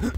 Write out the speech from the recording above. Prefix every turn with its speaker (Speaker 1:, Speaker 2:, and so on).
Speaker 1: うん。